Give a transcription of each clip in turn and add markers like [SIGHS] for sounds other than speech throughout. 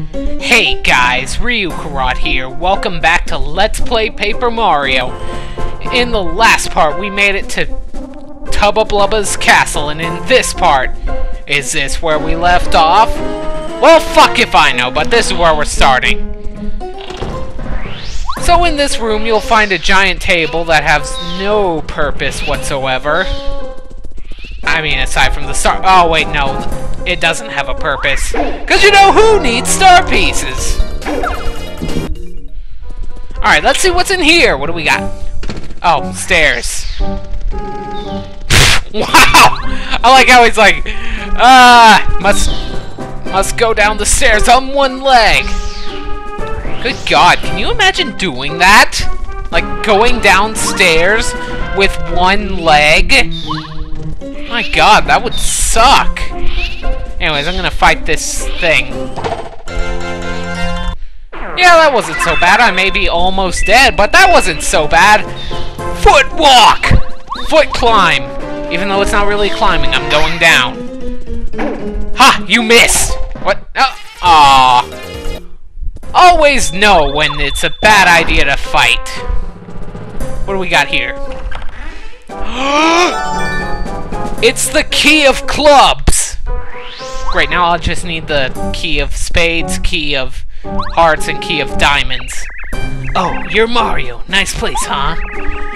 Hey guys, RyuuKarot here. Welcome back to Let's Play Paper Mario. In the last part, we made it to Tubba Blubba's castle, and in this part, is this where we left off? Well, fuck if I know, but this is where we're starting. So in this room, you'll find a giant table that has no purpose whatsoever. I mean, aside from the star- Oh, wait, no. It doesn't have a purpose. Because you know who needs star pieces? Alright, let's see what's in here. What do we got? Oh, stairs. [LAUGHS] wow! I like how he's like, ah, uh, must, must go down the stairs on one leg. Good God, can you imagine doing that? Like, going downstairs with one leg? My god, that would suck! Anyways, I'm gonna fight this thing. Yeah, that wasn't so bad. I may be almost dead, but that wasn't so bad. Foot walk! Foot climb! Even though it's not really climbing, I'm going down. Ha! You missed! What? Oh, Aww. Always know when it's a bad idea to fight. What do we got here? [GASPS] [GASPS] [GASPS] It's the key of clubs! Great, now I'll just need the key of spades, key of hearts, and key of diamonds. Oh, you're Mario. Nice place, huh?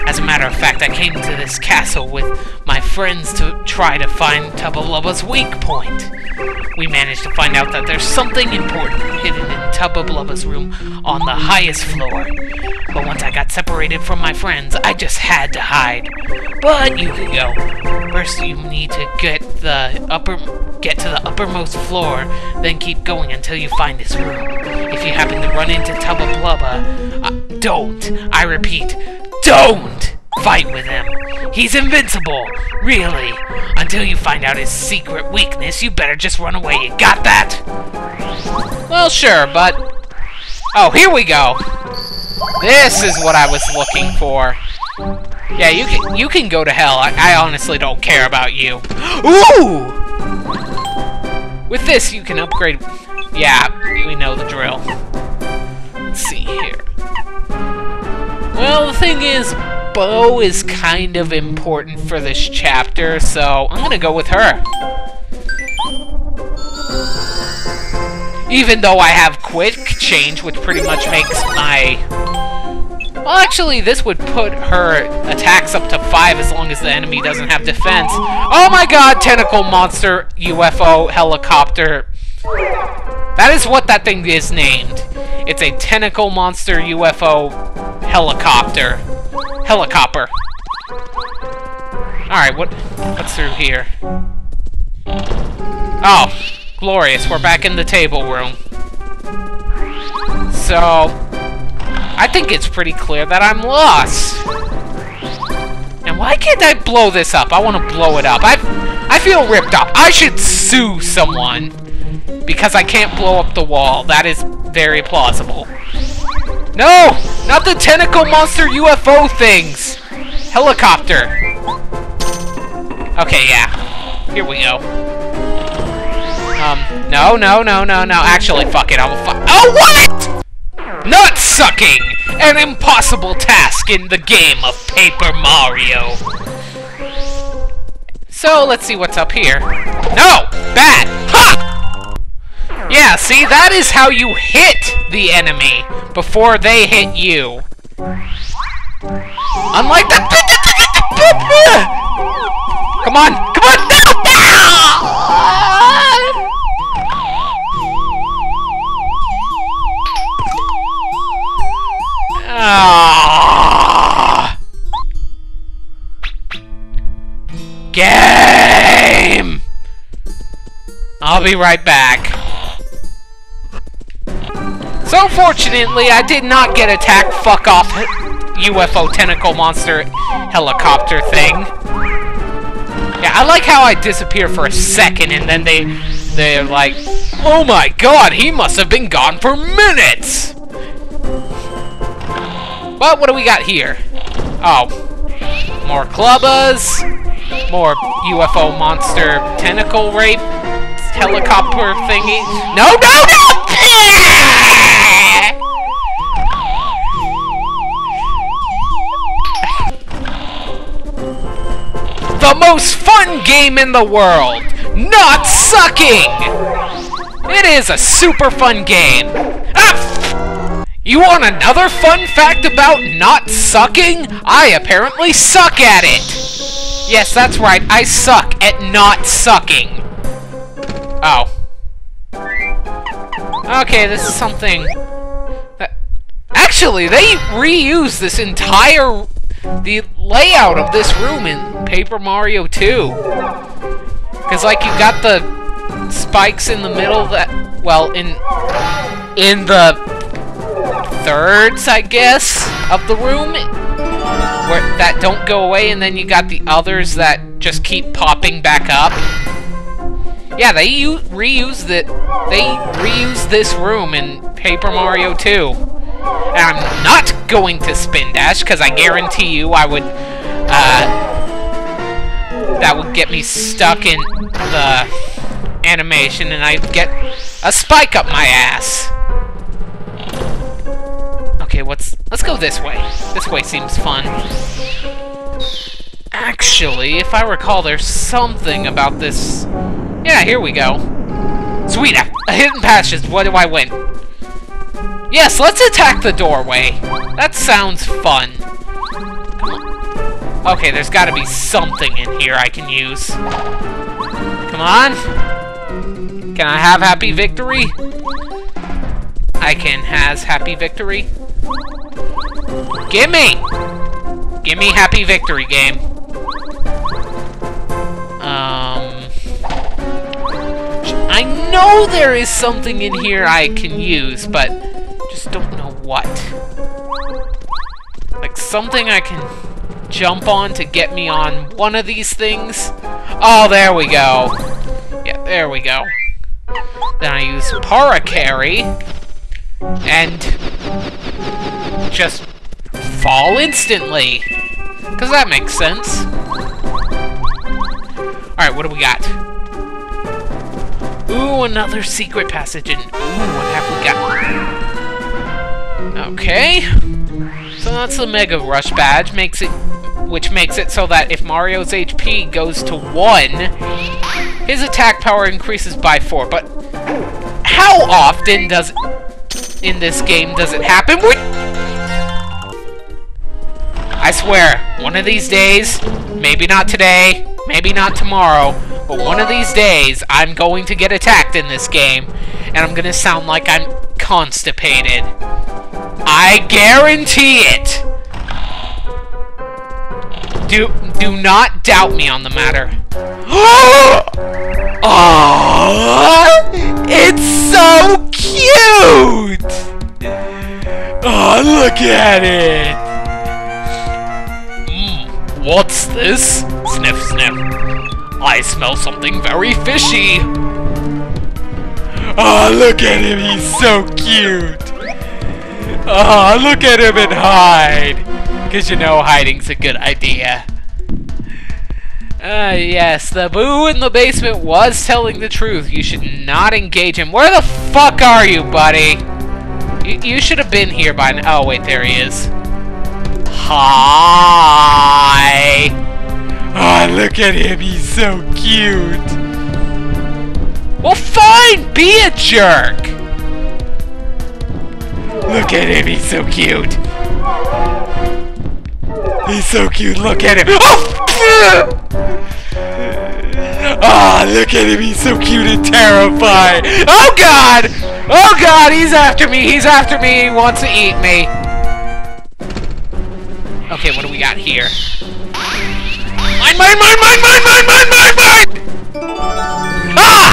As a matter of fact, I came to this castle with my friends to try to find Tubba Blubba's weak point. We managed to find out that there's something important hidden in Tubba Blubba's room on the highest floor. But once I got separated from my friends, I just had to hide. But you can go. First, you need to get the upper get to the uppermost floor, then keep going until you find this room. If you happen to run into Tubba Blubba, uh, don't. I repeat, don't fight with him. He's invincible, really. Until you find out his secret weakness, you better just run away. You got that? Well, sure, but... Oh, here we go. This is what I was looking for. Yeah, you can you can go to hell. I, I honestly don't care about you. [GASPS] Ooh! With this, you can upgrade... Yeah, we know the drill. Let's see here. Well, the thing is, Bow is kind of important for this chapter, so I'm gonna go with her. Even though I have quick change, which pretty much makes my... Well, actually, this would put her attacks up to 5 as long as the enemy doesn't have defense. Oh my god, tentacle monster UFO helicopter. That is what that thing is named. It's a tentacle monster UFO helicopter. Helicopter. Alright, what what's through here? Oh, glorious. We're back in the table room. So, I think it's pretty clear that I'm lost. And why can't I blow this up? I want to blow it up. I I feel ripped up. I should sue someone because I can't blow up the wall. That is very plausible. No! Not the tentacle monster UFO things! Helicopter! Okay, yeah. Here we go. Um, no, no, no, no, no. Actually, fuck it. I will fuck- Oh, what?! Nut sucking! An impossible task in the game of Paper Mario. So, let's see what's up here. No! Bad! Ha! Yeah, see, that is how you hit the enemy before they hit you. Unlike the... Come on! Come on! No! Ah! Game! I'll be right back. So fortunately, I did not get attacked fuck off UFO tentacle monster helicopter thing. Yeah, I like how I disappear for a second and then they they're like, "Oh my god, he must have been gone for minutes." But what do we got here? Oh, more clubbas, more UFO monster tentacle rape helicopter thingy. No, no, no! Game in the world! Not sucking! It is a super fun game. Ah! You want another fun fact about not sucking? I apparently suck at it! Yes, that's right, I suck at not sucking. Oh. Okay, this is something... That... Actually, they reuse this entire... The layout of this room in Paper Mario 2. Because, like, you got the spikes in the middle that... Well, in... In the thirds, I guess, of the room where that don't go away, and then you got the others that just keep popping back up. Yeah, they reuse the they reuse this room in Paper Mario 2. And I'm not going to spin dash because I guarantee you I would uh, that would get me stuck in the animation and I'd get a spike up my ass. Okay, what's let's go this way. This way seems fun. Actually, if I recall, there's something about this yeah, here we go. Sweet, [LAUGHS] a hidden passage. What do I win? Yes, let's attack the doorway. That sounds fun. Okay, there's gotta be something in here I can use. Come on. Can I have happy victory? I can has happy victory. Gimme! Gimme happy victory game. Um... I know there is something in here I can use, but just don't know what. Like something I can jump on to get me on one of these things. Oh, there we go. Yeah, there we go. Then I use Parakarry and just fall instantly. Because that makes sense. Alright, what do we got? Ooh, another secret passage, and ooh, what have we got? Okay. So that's the Mega Rush badge, makes it, which makes it so that if Mario's HP goes to 1, his attack power increases by 4, but how often does, in this game, does it happen? I swear, one of these days, maybe not today, maybe not tomorrow, but one of these days, I'm going to get attacked in this game, and I'm gonna sound like I'm constipated. I guarantee it! Do, do not doubt me on the matter. [GASPS] oh, it's so cute! Oh, look at it! Mm, what's this? Sniff, sniff. I smell something very fishy. Oh, look at him, he's so cute. Oh, look at him and hide. Because you know hiding's a good idea. Ah, uh, yes, the boo in the basement was telling the truth. You should not engage him. Where the fuck are you, buddy? You, you should have been here by now. Oh, wait, there he is. Hi! Ah, oh, look at him, he's so cute! Well, fine! Be a jerk! Look at him, he's so cute! He's so cute, look at him! Oh! Ah, oh, look at him, he's so cute and terrifying! Oh god! Oh god, he's after me, he's after me, he wants to eat me! Okay, what do we got here? Mine, mine, mine, mine, mine, mine, mine, mine, mine! Ah!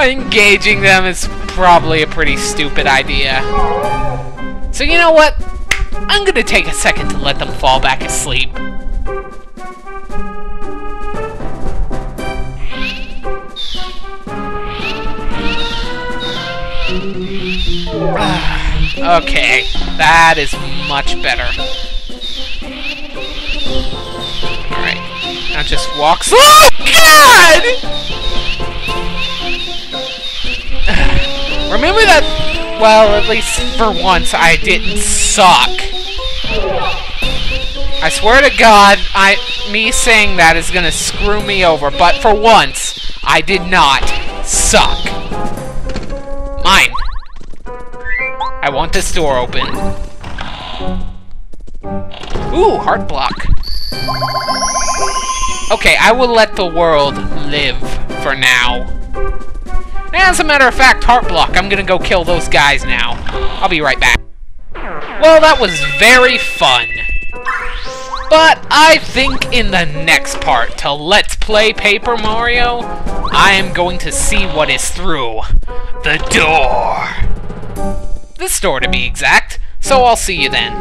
Engaging them is probably a pretty stupid idea. So you know what? I'm gonna take a second to let them fall back asleep. [SIGHS] okay, that is much better. Alright, now just walk Oh, God! Remember that, well, at least for once, I didn't suck. I swear to God, I me saying that is gonna screw me over, but for once, I did not suck. Mine. I want this door open. Ooh, heart block. Okay, I will let the world live for now. As a matter of fact, heart block, I'm gonna go kill those guys now. I'll be right back. Well, that was very fun. But I think in the next part to Let's Play Paper Mario, I am going to see what is through the door. This door to be exact, so I'll see you then.